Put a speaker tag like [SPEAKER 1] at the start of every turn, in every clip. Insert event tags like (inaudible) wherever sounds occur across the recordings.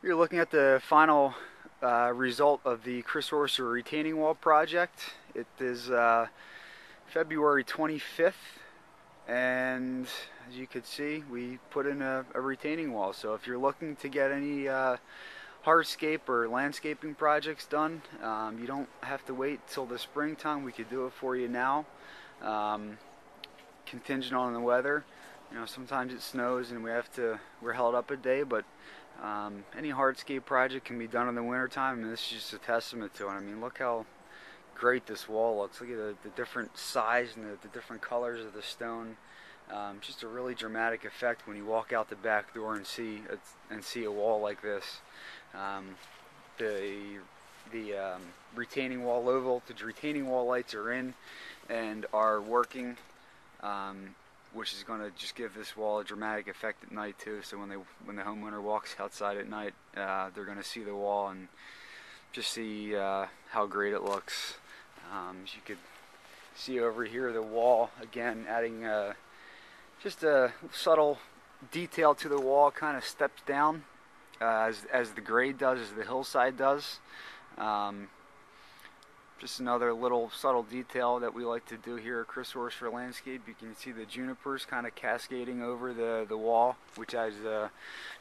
[SPEAKER 1] You're looking at the final uh, result of the Chris Orser retaining wall project. It is uh, February 25th and as you can see we put in a, a, retaining wall. So if you're looking to get any uh, hardscape or landscaping projects done um, you don't have to wait till the springtime. We could do it for you now. Um, contingent on the weather. You know sometimes it snows and we have to we're held up a day but um, any hardscape project can be done in the wintertime and this is just a testament to it. I mean look how great this wall looks. Look at the, the different size and the, the, different colors of the stone. Um, just a really dramatic effect when you walk out the back door and see a, and see a wall like this. Um, the the um, retaining wall low voltage retaining wall lights are in and are working. Um, which is going to just give this wall a dramatic effect at night too. So when they when the homeowner walks outside at night, uh, they're going to see the wall and just see uh, how great it looks. Um, you could see over here, the wall again, adding uh, just a subtle detail to the wall, kind of steps down uh, as as the grade does, as the hillside does. Um, just another little subtle detail that we like to do here at Chris Orser Landscape. You can see the junipers kind of cascading over the, the wall, which has uh,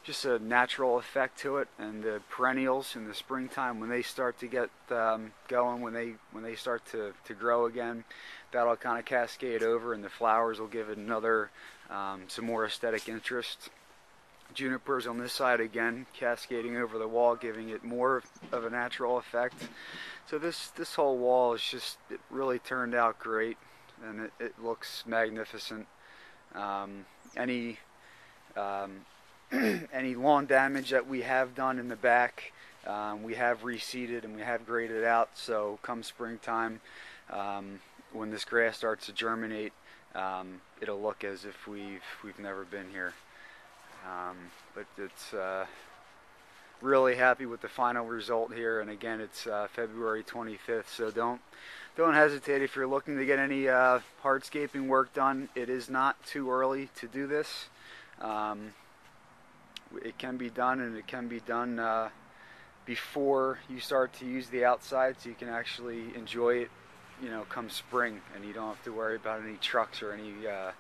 [SPEAKER 1] just a natural effect to it. And the perennials in the springtime, when they start to get um, going, when they when they start to, to grow again, that'll kind of cascade over, and the flowers will give it another um, some more aesthetic interest junipers on this side again cascading over the wall giving it more of a natural effect. So this this whole wall is just it really turned out great and it, it looks magnificent. Um, any um, (clears throat) any lawn damage that we have done in the back um, we have reseeded and we have graded out so come springtime um, when this grass starts to germinate um, it'll look as if we've we've never been here um, but it's uh, really happy with the final result here. And again, it's uh, February 25th, so don't don't hesitate if you're looking to get any uh, hardscaping work done. It is not too early to do this. Um, it can be done, and it can be done uh, before you start to use the outside, so you can actually enjoy it. You know, come spring, and you don't have to worry about any trucks or any uh,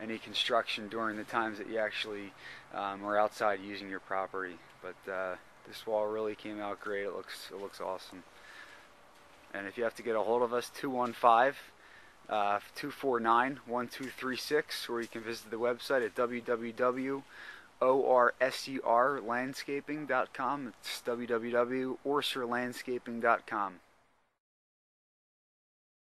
[SPEAKER 1] any construction during the times that you actually um, are outside using your property. But uh, this wall really came out great. It looks it looks awesome. And if you have to get a hold of us, 215 uh, 249 1236, or you can visit the website at www.orserlandscaping.com. It's www.orserlandscaping.com.